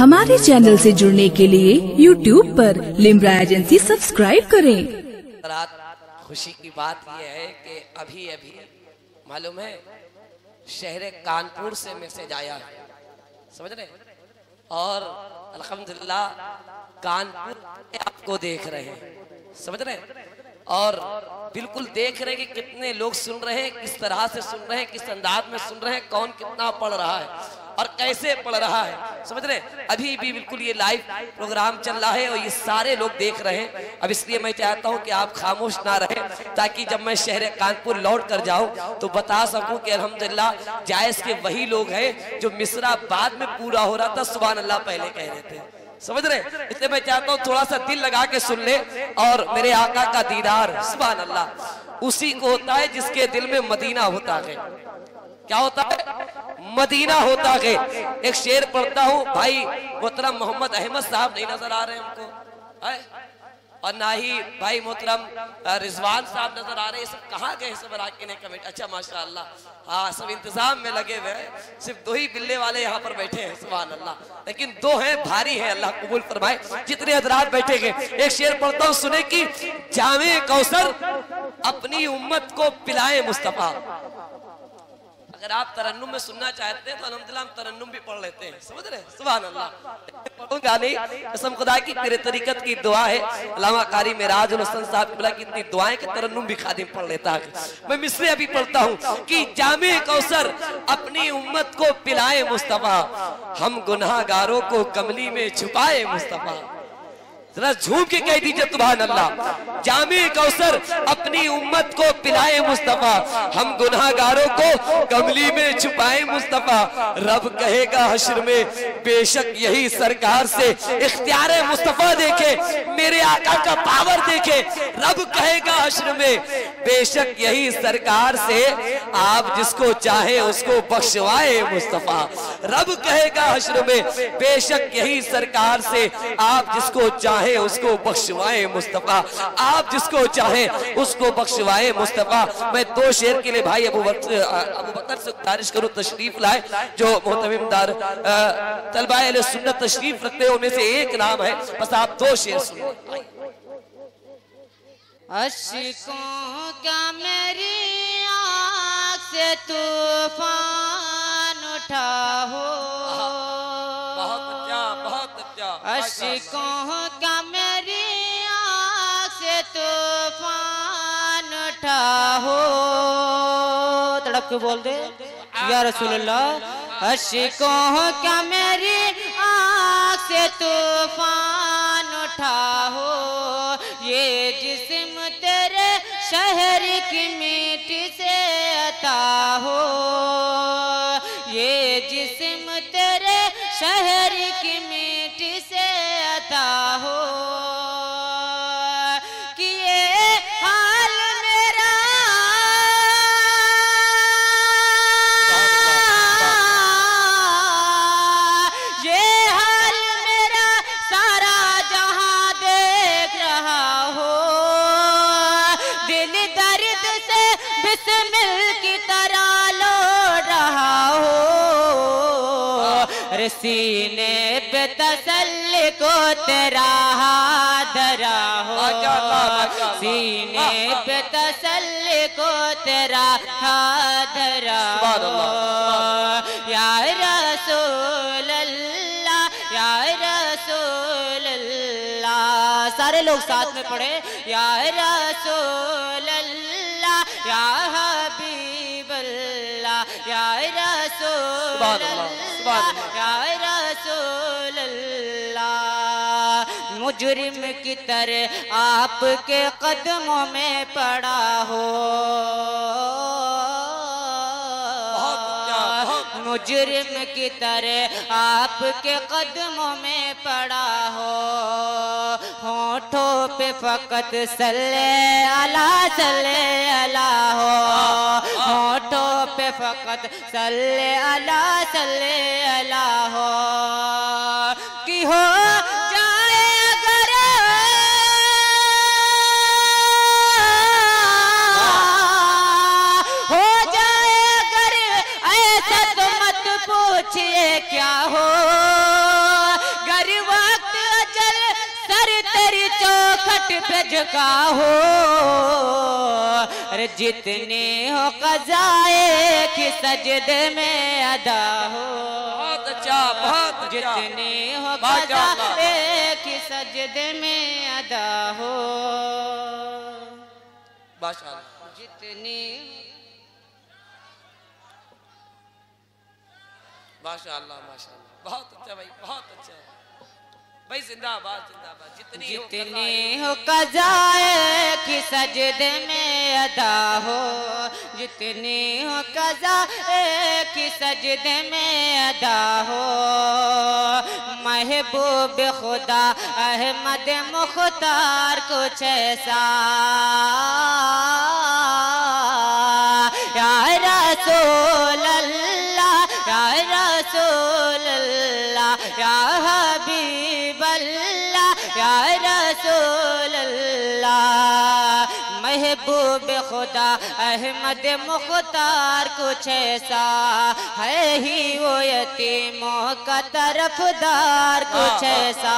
ہمارے چینل سے جڑنے کے لیے یوٹیوب پر لمرا ایجنسی سبسکرائب کریں۔ خوشی کی بات یہ ہے کہ ابھی ابھی معلوم ہے شہر کانپور سے میسج آیا ہے۔ سمجھ رہے اور الحمدللہ کانپور آپ کو دیکھ رہے ہیں۔ سمجھ رہے اور بالکل دیکھ رہے کہ کتنے لوگ سن رہے ہیں، کس طرح سے سن رہے ہیں، کس انداز میں سن رہے ہیں، کون کتنا پڑھ رہا ہے اور کیسے پڑھ رہا ہے۔ سمجھ رہے ہیں؟ ابھی بھی بالکل یہ لائف پروگرام چل رہا ہے اور یہ سارے لوگ دیکھ رہے ہیں۔ اب اس لیے میں چاہتا ہوں کہ آپ خاموش نہ رہیں تاکہ جب میں شہر کانپور لوٹ کر جاؤں تو بتا سکوں کہ الحمدللہ جائز کے وہی لوگ ہیں جو مصرہ بعد میں پورا ہو رہا تھا، سبحان اللہ پہلے کہہ رہے تھے۔ سمجھ رہے؟ ہیں اس لیے میں چاہتا ہوں تھوڑا سا دل لگا کے سن لے اور میرے آقا کا دیدار، سبحان اللہ، اسی کو ہوتا ہے جس کے دل میں مدینہ ہوتا ہے۔ کیا ہوتا ہے؟ مدینہ ہوتا ہے۔ ایک شیر پڑھتا ہوں، بھائی محترم محمد احمد صاحب نہیں نظر آ رہے ہیں ہم کو۔ اور نہ ہی بھائی محترم رزوان صاحب نظر آ رہے ہیں، سب کہاں گئے سب راکین کمیٹ اچھا ماشاءاللہ۔ ہاں سب انتظام میں لگے ہوئے ہیں۔ صرف دو ہی بلے والے یہاں پر بیٹھے ہیں، سبحان اللہ۔ لیکن دو ہیں، بھاری ہیں، اللہ قبول فرمائے۔ جتنے حضرات بیٹھے گئے، ایک شیر پڑھتا ہوں، سنے کی جامع کوثر اپنی امت کو پلائے مصطفیٰ۔ اگر آپ ترنم میں سننا چاہتے ہیں تو الحمدللہ ہم ترنم بھی پڑھ لیتے ہیں۔ سمجھ رہے سبحان اللہ پڑھوں قسم خدا کی، تیرے طریقت کی دعا ہے۔ علامہ قاری معراج الحسن صاحب کی بلا کی اتنی دعائیں کہ ترنم بھی خادم پڑھ لیتا ہے۔ میں مصرے ابھی پڑھتا ہوں کہ جامع کوسر اپنی امت کو پلائے مصطفیٰ۔ ہم گناہگاروں کو کملی میں چھپائے مصطفیٰ۔ ذرا جھوم کے کہہ دیجیے، سبحان اللہ۔ جامع کوثر اپنی امت کو پلائے مصطفیٰ۔ ہم گناہ گاروں کو کملی میں چھپائے مصطفیٰ۔ رب کہے گا حشر میں، بے شک یہی سرکار سے اختیار مصطفیٰ دیکھے، میرے آقا کا پاور دیکھے۔ رب کہے گا حشر میں، بے شک یہی سرکار سے آپ جس کو چاہے اس کو بخشوائے مصطفیٰ۔ رب کہے گا حشر میں، بے شک یہی سرکار سے آپ جس کو چاہے چاہے اس کو بخشوائے مصطفیٰ۔ آپ جس کو چاہے اس کو بخشوائے مصطفیٰ۔ میں دو شعر کے لیے بھائی ابو بطر سے تارش کروں تشریف لائے جو محتمیم دار طلبہ اہل سنت تشریف رکھتے ہیں انہیں سے ایک نام ہے۔ بس آپ دو شعر سنیں۔ عشقوں کا میری آنکھ سے توفان اٹھا ہو۔ اچھا بہت اچھا اشکوں کا میری آنکھ سے طوفان اٹھا ہو۔ تڑک کے بول دے۔ یا رسول اللہ عشقوں کا میری آنکھ سے طوفان اٹھا ہو۔ یہ جسم تیرے شہر کی میٹ سے عطا ہو۔ یہ جسم تیرے شہر بسمل کی طرح لو رہا ہو سینے پہ تسل کو تیرا ہاتھ دھرا ہو۔ سینے پہ تسل کو تیرا ہاتھ دھرا ہو۔ یا رسول اللہ یا رسول اللہ۔ سارے لوگ ساتھ میں پڑھیں۔ یا رسول اللہ یا رسول اللہ۔ یا رسول اللہ۔ مجرم کی طرح آپ کے قدموں میں پڑا ہو۔ مجرم کی طرح آپ کے قدموں میں پڑا ہو۔ ہونٹوں پہ فقط صلی اللہ صلی اللہ ہو۔ ہونٹوں پہ فقط صلی اللہ صلی اللہ چوکھٹ پہ جھکا ہو۔ ارے جتنے ہو قضائے کی سجدے میں ادا ہو۔ بہت اچھا بہت اچھا۔ جتنے ہو۔ قضائے کی سجدے میں ادا ہو۔ جتنی ماشاء اللہ ماشاء اللہ بہت اچھا بھائی بہت اچھا۔ بھائی زندہ آباد زندہ آباد جتنی ہو جتنی ہو قضائے کی سجدے میں ادا ہو جتنی ہو قضائے کی سجدے میں ادا ہو۔ محبوب خدا احمد مختار کچھ ایسا۔ یا رسول اللہ یا رسول اللہ یا محبوب خدا احمد مختار کچھ ایسا ہے ہی وہ یتیموں کا طرف دار کچھ ایسا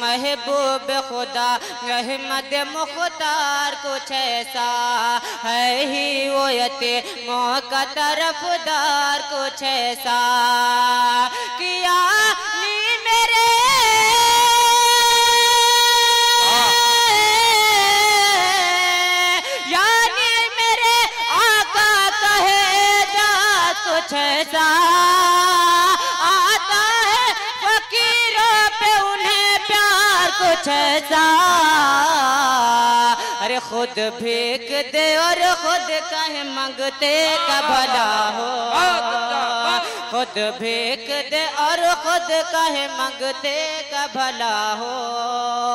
محبوب خدا احمد مختار کچھ ایسا ہے ہی وہ یتیموں کا طرف دار کچھ ایسا کیا نی میرے کچھ ایسا آتا ہے فقیروں پہ انہیں پیار کچھ ایسا ارے خود بھیک دے اور خود کہیں منگتے کا بھلا ہو۔ خود بھیک دے اور خود کہیں منگتے کا بھلا ہو۔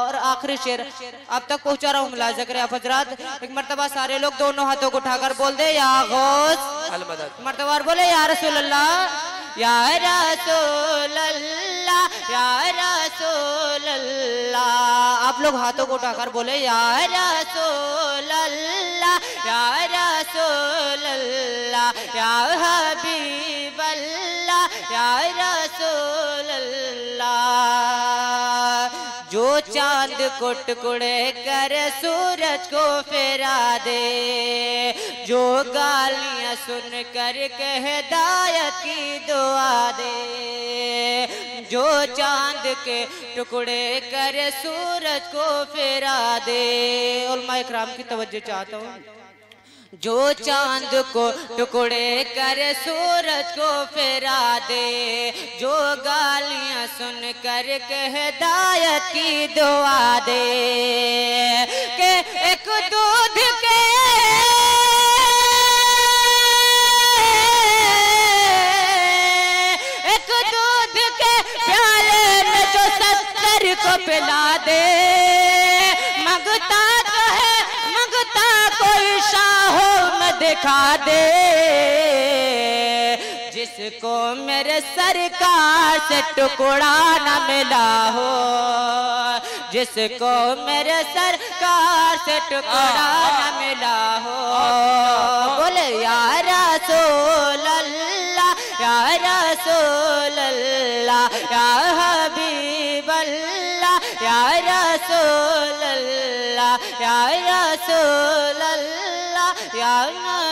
اور آخری شیر اب تک پہنچا رہا ہوں ملازکر آپ حضرات۔ ایک مرتبہ سارے لوگ دونوں ہاتھوں کو اٹھا کر بول دے یا غوث۔ مرتبہ بولے یا رسول اللہ۔ یا رسول اللہ یا رسول اللہ۔ آپ لوگ ہاتھوں کو اٹھا کر بولے، یا رسول اللہ یا رسول اللہ یا حبیب اللہ یا رسول اللہ جو چاند کو ٹکڑے کر سورج کو پھیرا دے۔ جو گالیاں سن کر کہ ہدایت کی دعا دے۔ جو چاند کے ٹکڑے کر سورج کو پھیرا دے۔ علماء اکرام کی توجہ چاہتا ہوں۔ جو چاند کو ٹکڑے کر سورج کو پھیرا دے، جو گالیاں سن کر کہ ہدایت کی دعا دے، کہ ایک دو دکھا دے۔ جس کو میرے سرکار سے ٹکڑا نہ ملا ہو۔ جس کو میرے سرکار سے ٹکڑا نہ ملا ہو۔ بولے یا رسول اللہ، یا رسول اللہ، یا حبیب اللہ، یا رسول اللہ، یا رسول اللہ۔ یا